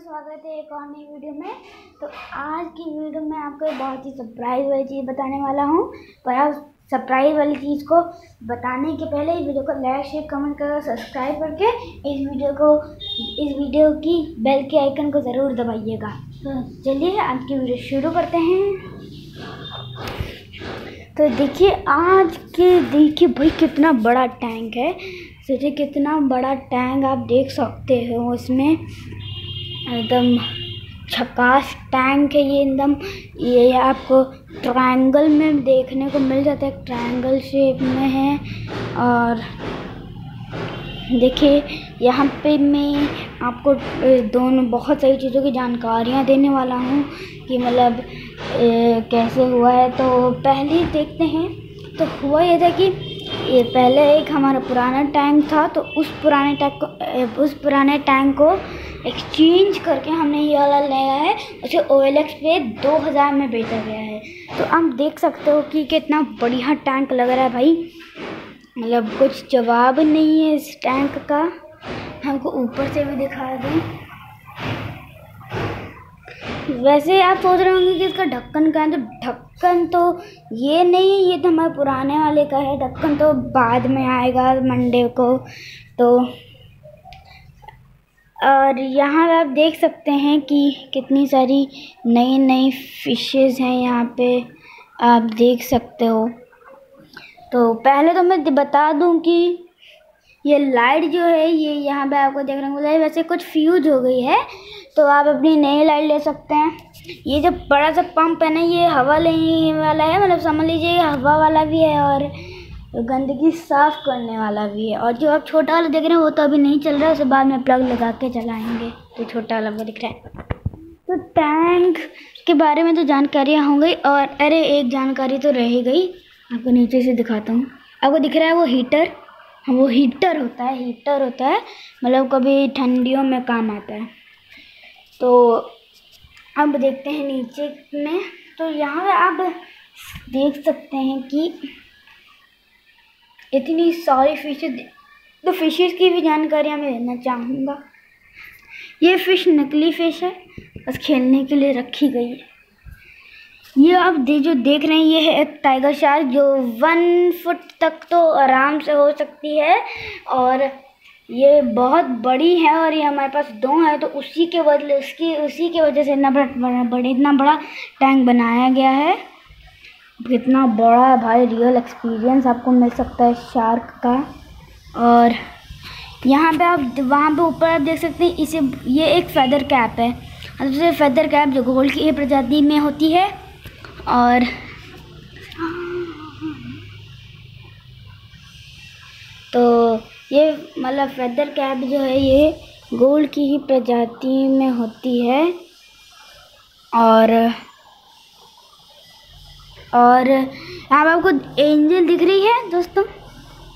स्वागत है एक और नई वीडियो में। तो आज की वीडियो में आपको बहुत ही सरप्राइज़ वाली चीज़ बताने वाला हूँ। पर आप सरप्राइज़ वाली चीज़ को बताने के पहले इस वीडियो को लाइक शेयर कमेंट कर सब्सक्राइब करके इस वीडियो को, इस वीडियो की बेल के आइकन को ज़रूर दबाइएगा। तो चलिए आज की वीडियो शुरू करते हैं। तो देखिए, आज के, देखिए भाई कितना बड़ा टैंक है। सोचिए कितना बड़ा टैंक आप देख सकते हो उसमें। एकदम झकास टैंक है ये एकदम। ये आपको ट्रायंगल में देखने को मिल जाता है ट्रायंगल शेप में है। और देखिए, यहाँ पे मैं आपको दोनों बहुत सारी चीज़ों की जानकारियाँ देने वाला हूँ कि मतलब कैसे हुआ है। तो पहले देखते हैं। तो हुआ ये था कि, ये पहले एक हमारा पुराना टैंक था तो उस पुराने टैंक को उस पुराने टैंक को एक्सचेंज करके हमने ये वाला लिया है, उसे ओ एल एक्स पे दो हज़ार में बेचा गया है। तो आप देख सकते हो कि कितना बढ़िया टैंक लग रहा है भाई। मतलब कुछ जवाब नहीं है इस टैंक का। हमको ऊपर से भी दिखा दें। वैसे आप सोच रहे होंगे कि इसका ढक्कन का है तो ढक्कन तो ये नहीं है ये तो हमारे पुराने वाले का है। ढक्कन तो बाद में आएगा मंडे को तो और यहाँ आप देख सकते हैं कि कितनी सारी नई नई फिशेस हैं यहाँ पे, आप देख सकते हो। तो पहले तो मैं बता दूँ कि ये लाइट जो है, ये यहाँ पे आपको देखने को मिला वैसे कुछ फ्यूज हो गई है तो आप अपनी नई लाइट ले सकते हैं। ये जो बड़ा सा पंप है ना, ये हवा लेने वाला है मतलब समझ लीजिए हवा वाला भी है और गंदगी साफ़ करने वाला भी है। और जो आप छोटा वाला देख रहे हैं, वो तो अभी नहीं चल रहा है, उसे बाद में प्लग लगा के चलाएँगे। तो छोटा वाला, वो दिख रहा है। तो टैंक के बारे में तो जानकारियाँ हो गई, और अरे, एक जानकारी तो रह गई। आपको नीचे से दिखाता हूँ। आपको दिख रहा है वो हीटर हाँ वो हीटर होता है हीटर होता है। मतलब कभी ठंडियों में काम आता है। तो अब देखते हैं नीचे में। तो यहाँ आप देख सकते हैं कि इतनी सारी फिशेज तो फिशेज की भी जानकारी मैं देना चाहूँगा। ये फ़िश नकली फ़िश है, बस खेलने के लिए रखी गई है। ये आप दे जो देख रहे हैं, ये है एक टाइगर शार्क जो वन फुट तक तो आराम से हो सकती है और ये बहुत बड़ी है और ये हमारे पास दो है तो उसी के बदले उसकी उसी के वजह से इतना बड़ा बड़ा इतना बड़ा टैंक बनाया गया है। कितना बड़ा है भाई रियल एक्सपीरियंस आपको मिल सकता है शार्क का। और यहाँ पे आप वहाँ पे ऊपर आप देख सकते हैं, इसे, ये एक फेदर कैप है। दूसरे फेदर कैप जो गोल्ड की प्रजाति में होती है। और तो ये मतलब फेदर कैप जो है, ये गोल्ड की ही प्रजाति में होती है। और और यहाँ पर आपको एंजल दिख रही है, दोस्तों।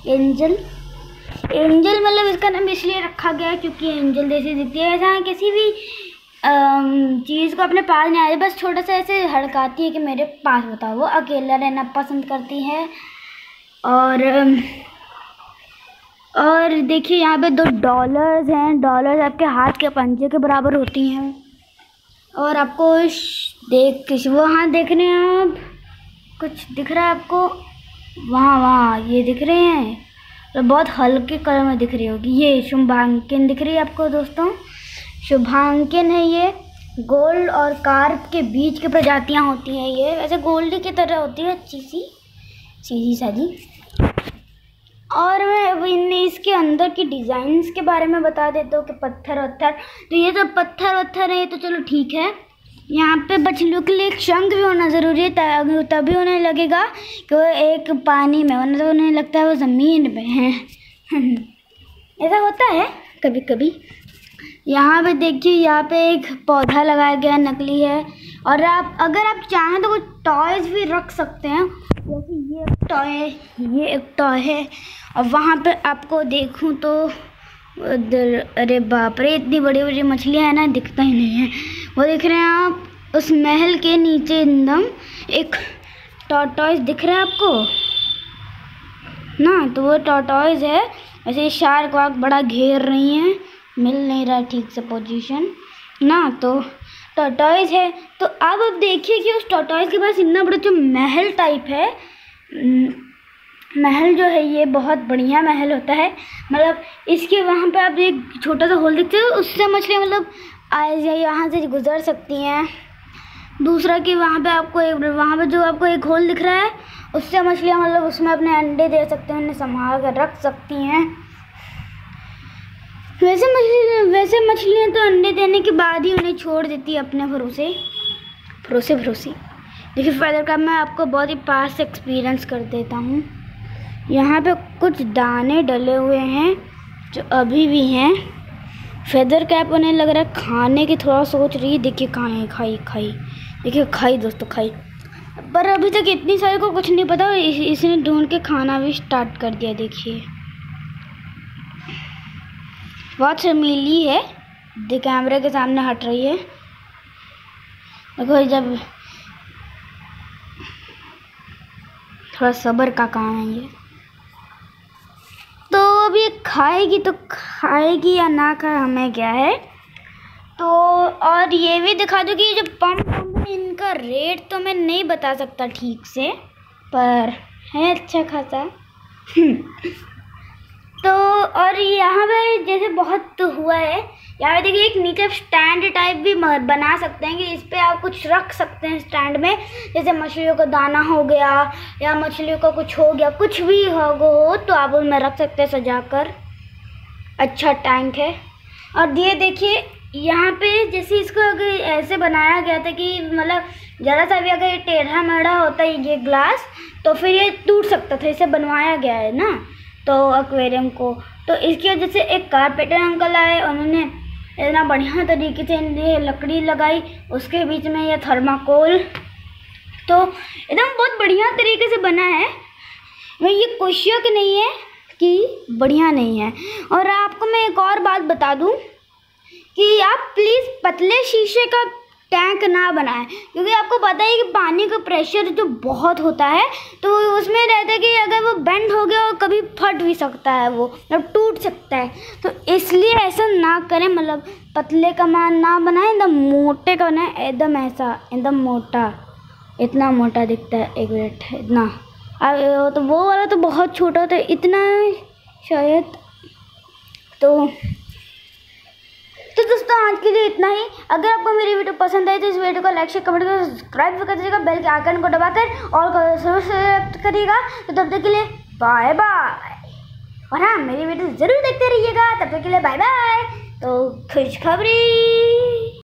एंजल। एंजल मतलब इसका नाम इसलिए रखा गया है क्योंकि एंजल जैसी दिखती है। ऐसा किसी भी चीज़ को अपने पास नहीं आती। बस छोटा सा ऐसे हड़काती है कि मेरे पास बताओ। वो अकेला रहना पसंद करती है। और और देखिए यहाँ पे दो डॉलर्स हैं। डॉलर्स आपके हाथ के पंजे के बराबर होती हैं। और आपको देख वो हाँ देख रहे हैं आप। कुछ दिख रहा है आपको? वहाँ वहाँ, ये दिख रहे हैं। तो बहुत हल्के कलर में दिख रही होगी। ये शुभांकिन दिख रही है आपको दोस्तों? शुभांकिन है ये। गोल्ड और कार्प के बीच की प्रजातियाँ होती हैं ये। वैसे गोल्ड की तरह होती है, अच्छी सी। सीधी सादी और मैं अब इन इसके अंदर की डिज़ाइंस के बारे में बता देता हूँ कि पत्थर वत्थर तो ये तो पत्थर वत्थर है तो चलो ठीक है। यहाँ पे बछलू के लिए एक शंख भी होना ज़रूरी है तभी उन्हें लगेगा कि वो एक पानी में, वरना तो उन्हें लगता है वो ज़मीन में है। ऐसा होता है कभी कभी यहाँ पे देखिए, यहाँ पे एक पौधा लगाया गया, नकली है। और आप, अगर आप चाहें तो कुछ टॉयज़ भी रख सकते हैं। जैसे ये एक टॉय है, ये एक टॉय है। और वहाँ पे आपको देखूँ तो अरे बाप रे, इतनी बड़ी बड़ी मछलियाँ हैं ना, दिखता ही नहीं है। वो देख रहे हैं आप, उस महल के नीचे एकदम एक टॉटॉइस दिख रहा है आपको? ना तो वो टॉटॉइस है। वैसे शार्क वार्क बड़ा घेर रही हैं। मिल नहीं रहा ठीक से पोजीशन ना तो टॉटॉइज है। तो अब अब देखिए कि उस टॉटॉइज के पास इतना बड़ा जो महल टाइप है महल जो है ये बहुत बढ़िया महल होता है। मतलब इसके वहाँ पे आप एक छोटा सा होल देखते हो, उससे मछलियाँ मतलब यहाँ से गुजर सकती हैं। दूसरा कि वहाँ पे आपको एक, वहाँ पे जो आपको एक होल दिख रहा है, उससे मछलियाँ मतलब उसमें अपने अंडे दे सकते हैं, उन्हें संभाल कर रख सकती हैं। वैसे मछली, वैसे मछलियाँ तो अंडे देने के बाद ही उन्हें छोड़ देती है अपने भरोसे। भरोसे भरोसे। देखिए, फैदर का मैं आपको बहुत ही पास एक्सपीरियंस कर देता हूँ। यहाँ पे कुछ दाने डले हुए हैं, जो अभी भी हैं। फेदर कैप उन्हें लग रहा है खाने की थोड़ा सोच रही है। देखिए है खाई खाई। देखिए खाई दोस्तों खाई। पर अभी तक इतनी सारी को कुछ नहीं पता इस, इसने ढूंढ के खाना भी स्टार्ट कर दिया देखिए। बहुत शर्मीली है। दे कैमरे के सामने हट रही है। देखो जब थोड़ा सब्र का काम है ये। तो अब ये खाएगी तो खाएगी या ना खाए, हमें क्या है? तो और ये भी दिखा दो कि जो पम्प पम्प इनका रेट तो मैं नहीं बता सकता ठीक से, पर है अच्छा खासा। तो और यहाँ पे जैसे बहुत हुआ है, यहाँ पे देखिए एक नीचे स्टैंड टाइप भी बना सकते हैं कि इस पर आप कुछ रख सकते हैं स्टैंड में। जैसे मछलियों का दाना हो गया, या मछलियों का कुछ हो गया, कुछ भी हो हो तो आप उनमें रख सकते हैं सजा कर अच्छा टैंक है। और ये देखिए, यहाँ पे जैसे इसको अगर ऐसे बनाया गया था कि मतलब ज़रा सा भी अगर ये टेढ़ा मेढ़ा होता है ये ग्लास तो फिर ये टूट सकता था, इसे बनवाया गया है ना? तो एक्वेरियम को। तो इसकी वजह से एक कारपेटर अंकल आए, उन्होंने इतना बढ़िया तरीके से ये लकड़ी लगाई, उसके बीच में ये थर्माकोल तो एकदम बहुत बढ़िया तरीके से बना है। मैं ये क्वेश्चन नहीं है कि बढ़िया नहीं है। और आपको मैं एक और बात बता दूँ कि आप प्लीज़ पतले शीशे का टैंक ना बनाएँ। क्योंकि आपको पता है कि पानी का प्रेशर जो बहुत होता है तो उसमें रहता है कि अगर वो बेंड हो गया और कभी फट भी सकता है वो मतलब टूट सकता है। तो इसलिए ऐसा ना करें मतलब पतले का मान ना बनाएँ, एकदम मोटे का बनाएँ, एकदम ऐसा, एकदम मोटा। इतना मोटा दिखता है, एक मिनट इतना। अब तो वो वाला तो बहुत छोटा होता है इतना शायद। तो तो दोस्तों, आज के लिए इतना ही। अगर आपको मेरी वीडियो पसंद आई तो इस वीडियो को लाइक, शेयर, कमेंट कर सब्सक्राइब भी कर दीजिएगा, बेल के आइकन को दबाकर और करिएगा। तो तब तक के लिए बाय बाय। और हाँ मेरी वीडियो ज़रूर देखते रहिएगा। तब तक के लिए बाय बाय। तो खुशखबरी।